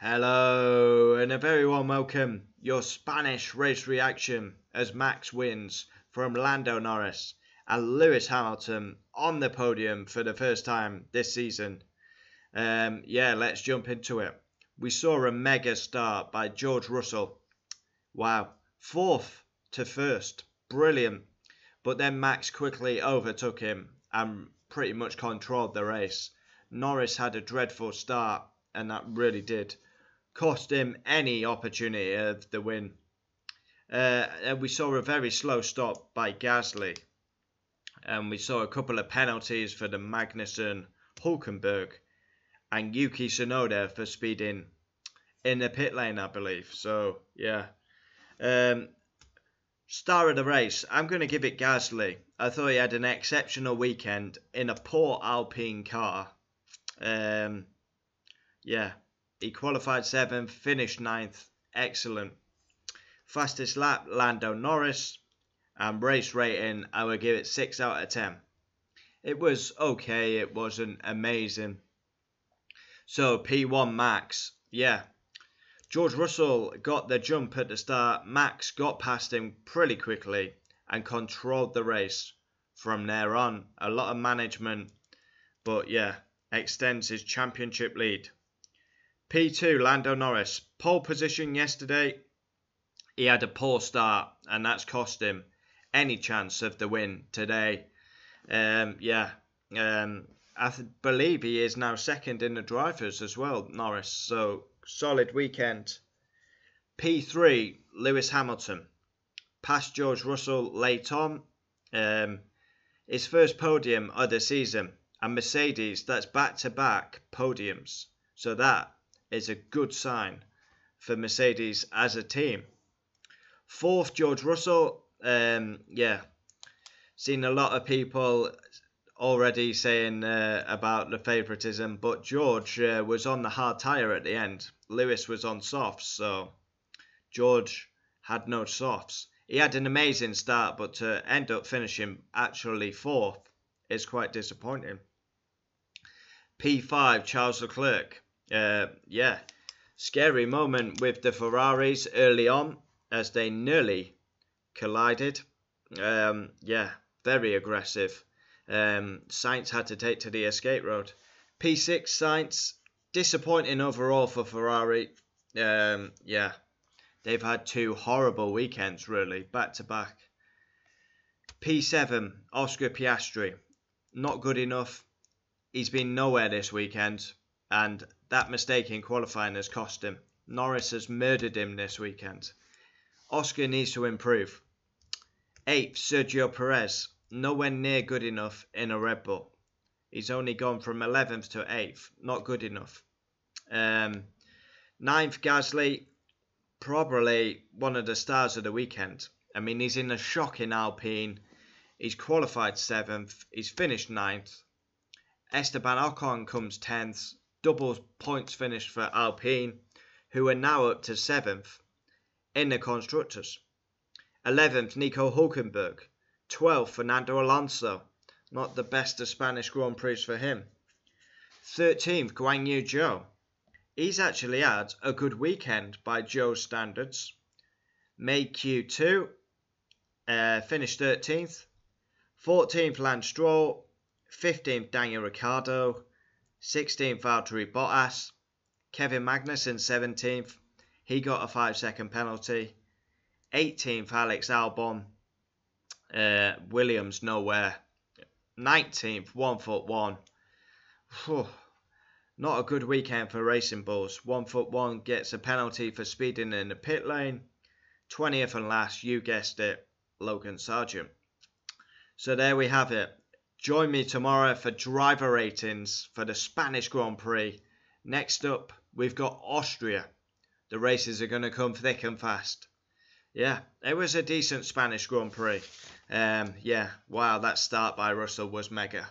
Hello, and a very warm welcome. Your Spanish race reaction as Max wins from Lando Norris and Lewis Hamilton on the podium for the first time this season. Um, yeah, let's jump into it. We saw a mega start by George Russell. Wow, fourth to first, brilliant. But then Max quickly overtook him and pretty much controlled the race. Norris had a dreadful start, and that really did cost him any opportunity of the win. Uh, and we saw a very slow stop by Gasly. And we saw a couple of penalties for the Magnussen Hulkenberg and Yuki Tsunoda for speeding in the pit lane, I believe. So, yeah. Um, star of the race, I'm going to give it Gasly. I thought he had an exceptional weekend in a poor Alpine car. Um, yeah, he qualified seventh, finished ninth. Excellent. Fastest lap, Lando Norris. And race rating, I would give it 6 out of 10. It was okay, it wasn't amazing. So, P1 Max, yeah. George Russell got the jump at the start. Max got past him pretty quickly and controlled the race from there on. A lot of management, but yeah, extends his championship lead. P2, Lando Norris. Pole position yesterday. He had a poor start, and that's cost him any chance of the win today. Um, yeah, um, I believe he is now second in the drivers as well, Norris. So solid weekend. P3, Lewis Hamilton. Past George Russell late on. Um, his first podium of the season. And Mercedes, that's back to back podiums. So that is a good sign for Mercedes as a team. Fourth, George Russell. Um, yeah, seen a lot of people already saying uh, about the favouritism, but George uh, was on the hard tyre at the end. Lewis was on softs, so George had no softs. He had an amazing start, but to end up finishing actually fourth is quite disappointing. P5, Charles Leclerc. Uh, yeah, scary moment with the Ferraris early on as they nearly collided. Um, yeah, very aggressive. Um, Sainz had to take to the escape road. P6 Sainz, disappointing overall for Ferrari. Um, yeah, they've had two horrible weekends, really, back to back. P7 Oscar Piastri, not good enough. He's been nowhere this weekend, and that mistake in qualifying has cost him. Norris has murdered him this weekend. Oscar needs to improve. Eighth, Sergio Perez, nowhere near good enough in a Red Bull. He's only gone from 11th to 8th, not good enough. Um, ninth, Gasly, probably one of the stars of the weekend. I mean, he's in a shocking Alpine. He's qualified 7th, he's finished 9th. Esteban Ocon comes 10th, double points finish for Alpine, who are now up to 7th in the Constructors. 11th, Nico Hulkenberg. 12th, Fernando Alonso. Not the best of Spanish Grand Prix for him. 13th, Guan Yu Zhou. He's actually had a good weekend by Zhou's standards. Made Q2, uh, finished 13th. 14th, Lance Stroll. 15th, Daniel Ricciardo. 16th, Valtteri Bottas. Kevin Magnussen, 17th. He got a 5 second penalty. 18th, Alex Albon. Uh, Williams, nowhere. 19th, 1 foot 1. Whew. Not a good weekend for Racing Bulls. 1 foot 1 gets a penalty for speeding in the pit lane. 20th and last, you guessed it, Logan Sargeant. So there we have it. Join me tomorrow for driver ratings for the Spanish Grand Prix. Next up, we've got Austria the races are going to come thick and fast. Yeah, it was a decent Spanish Grand Prix. Um, yeah, wow, that start by Russell was mega.